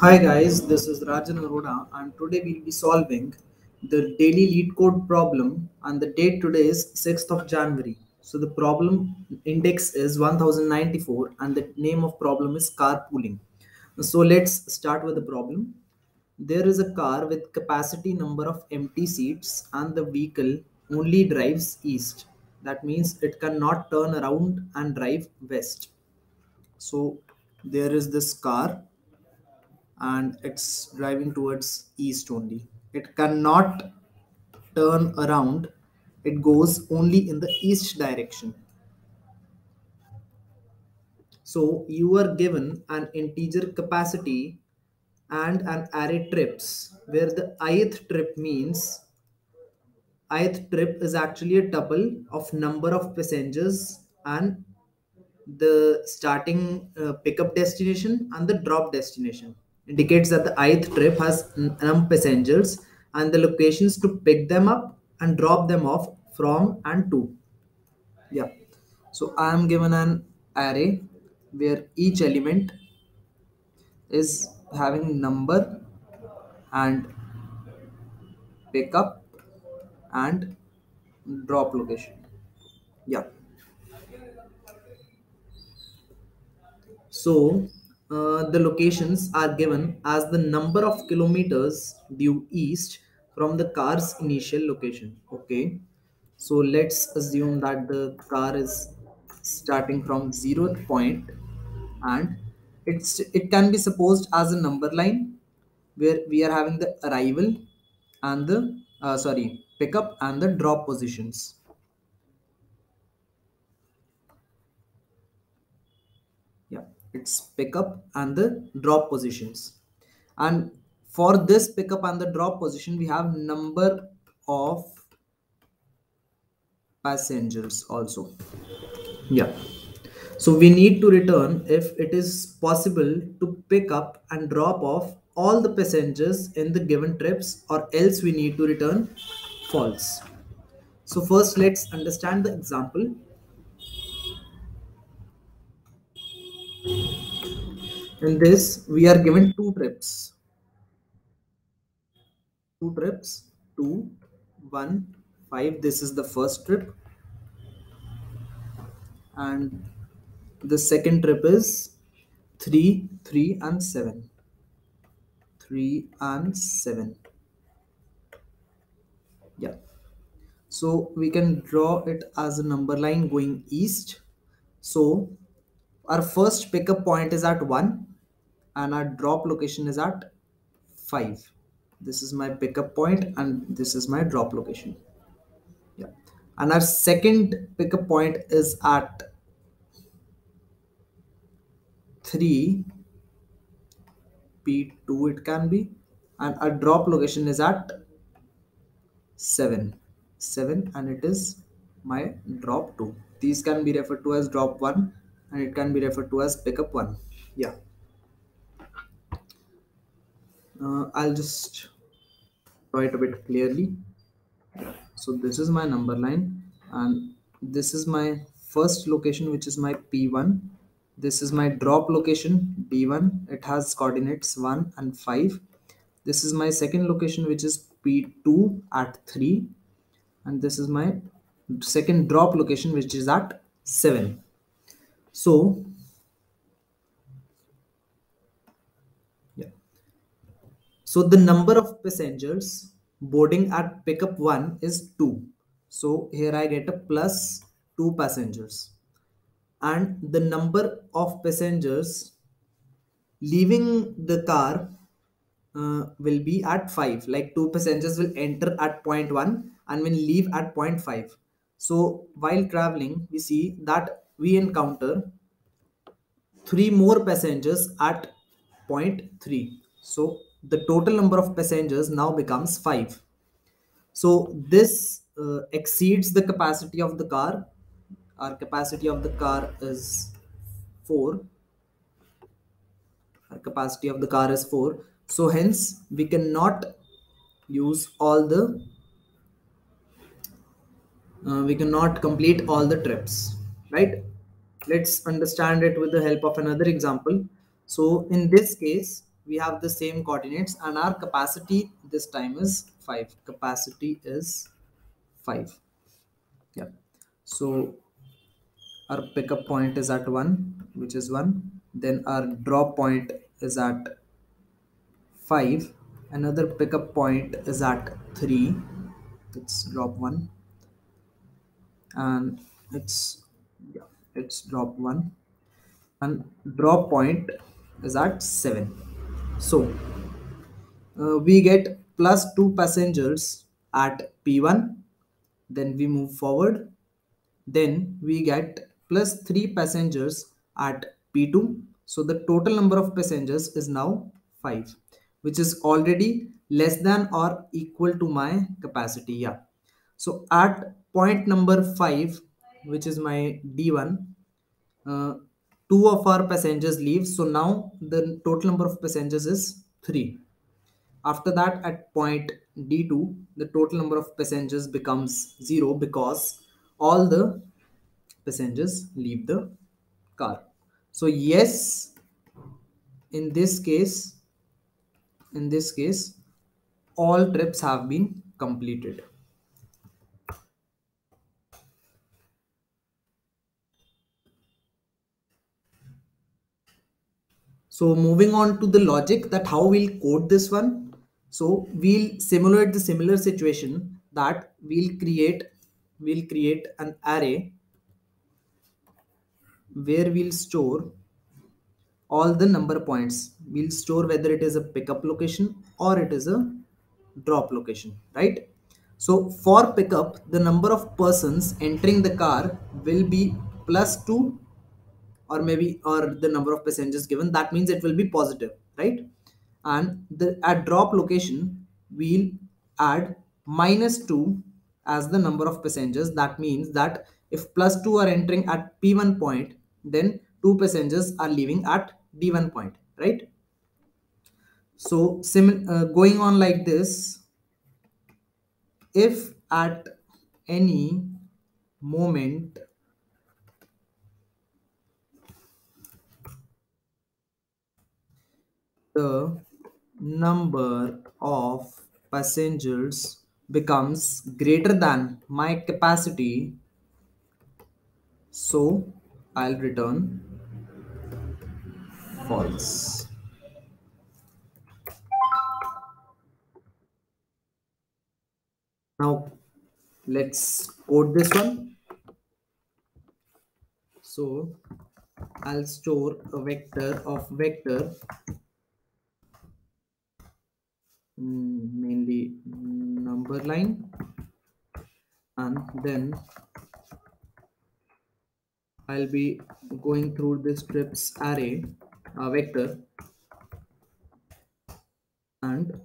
Hi guys, this is Rajan Arora and today we'll be solving the daily LeetCode problem and the date today is 6th of January. So the problem index is 1094 and the name of problem is carpooling. So let's start with the problem. There is a car with capacity number of empty seats and the vehicle only drives east. That means it cannot turn around and drive west. So there is this car and it's driving towards east only. It cannot turn around. It goes only in the east direction. So you are given an integer capacity and an array trips where the ith trip means ith trip is actually a tuple of number of passengers and the starting uh, pickup destination and the drop destination indicates that the ith trip has num passengers and the locations to pick them up and drop them off from and to. Yeah. So i am given an array where each element is having number and pickup and drop location. Yeah. So uh, the locations are given as the number of kilometers due east from the car's initial location. Okay. So let's assume that the car is starting from zeroth point and it's it can be supposed as a number line where we are having the arrival and the uh, sorry pickup and the drop positions yeah its pickup and the drop positions. And for this pickup and the drop position we have number of passengers also. Yeah. So we need to return if it is possible to pick up and drop off all the passengers in the given trips or else we need to return false. So first let's understand the example in this we are given two trips. Two trips. Two one five. This is the first trip. And the second trip is three three and seven. Three and seven. Yeah. So we can draw it as a number line going east. So our first pickup point is at 1 and our drop location is at 5 this is my pickup point and this is my drop location. Yeah. And our second pickup point is at 3 p2 it can be. And our drop location is at 7 7 and it is my drop 2 these can be referred to as drop 1 and it can be referred to as pickup 1 yeah uh, I'll just draw it a bit clearly. So this is my number line and this is my first location which is my P1. This is my drop location D1. It has coordinates 1 and 5. This is my second location which is P2 at 3 and this is my second drop location which is at 7. So yeah. So the number of passengers boarding at pickup 1 is 2. So here I get a plus 2 passengers. And the number of passengers leaving the car uh, will be at 5. Like 2 passengers will enter at point 1 and will leave at point 5. So while traveling, we see that we encounter 3 more passengers at point 3. So the total number of passengers now becomes 5 so this uh, exceeds the capacity of the car. Our capacity of the car is 4 our capacity of the car is 4 so hence we cannot use all the uh, we cannot complete all the trips right? Let's understand it with the help of another example. So in this case we have the same coordinates and our capacity this time is 5 capacity is 5 yeah. So our pickup point is at 1 which is 1 then our drop point is at 5 another pickup point is at 3 let's drop 1 and it's it's drop 1 and drop point is at 7 so uh, we get plus 2 passengers at p1 then we move forward. Then we get plus 3 passengers at p2 so the total number of passengers is now 5 which is already less than or equal to my capacity. Yeah. So at point number 5 which is my d1 uh, two of our passengers leave. So now the total number of passengers is 3 after that at point d2 the total number of passengers becomes 0 because all the passengers leave the car. So yes in this case in this case all trips have been completed So moving on to the logic that how we'll code this one. So we'll simulate the similar situation that we'll create we'll create an array where we'll store all the number points. We'll store whether it is a pickup location or it is a drop location, right? So for pickup, the number of persons entering the car will be plus 2 or maybe or the number of passengers given that means it will be positive right? And the at drop location we'll add minus 2 as the number of passengers. That means that if plus 2 are entering at p1 point then 2 passengers are leaving at d1 point right? So sim uh, going on like this if at any moment the number of passengers becomes greater than my capacity. So I'll return. False. Now let's code this one. So I'll store a vector of vector mainly number line and then I'll be going through this trips array uh, vector and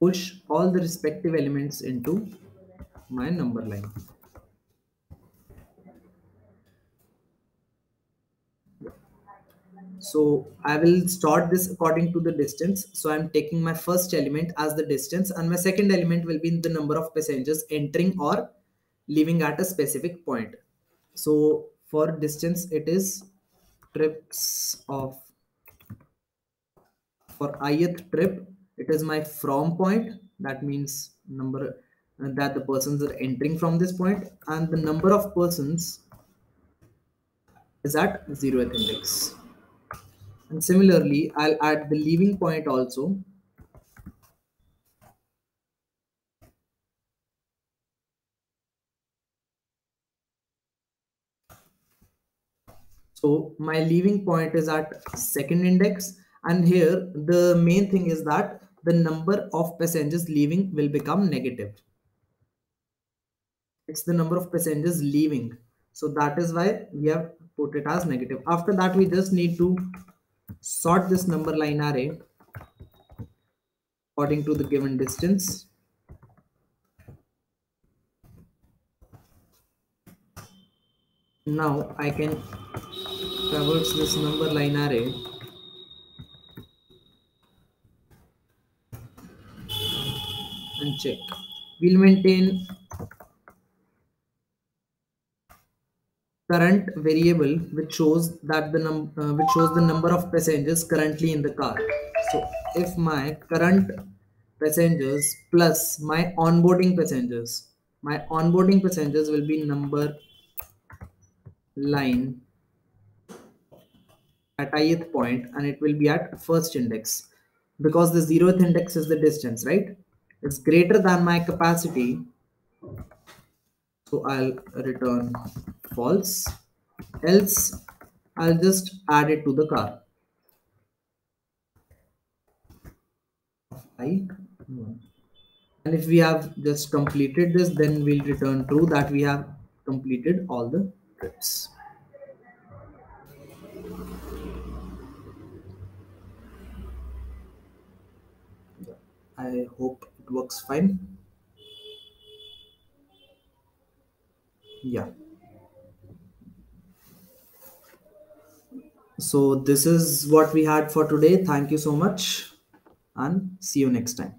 push all the respective elements into my number line. So i will start this according to the distance. So i'm taking my first element as the distance and my second element will be the number of passengers entering or leaving at a specific point. So for distance it is trips of for ith trip it is my from point. That means number that the persons are entering from this point and the number of persons is at zeroth index and similarly I'll add the leaving point also. So my leaving point is at second index. And here the main thing is that the number of passengers leaving will become negative. It's the number of passengers leaving. So that is why we have put it as negative. After that we just need to sort this number line array according to the given distance. Now I can traverse this number line array and check. We'll maintain current variable which shows that the num uh, which shows the number of passengers currently in the car. So if my current passengers plus my onboarding passengers my onboarding passengers will be number line at ith point and it will be at first index. Because the zeroth index is the distance right? It's greater than my capacity so I'll return false. Else I'll just add it to the car. I and if we have just completed this then we'll return true that we have completed all the trips. I hope it works fine yeah. So this is what we had for today. Thank you so much and see you next time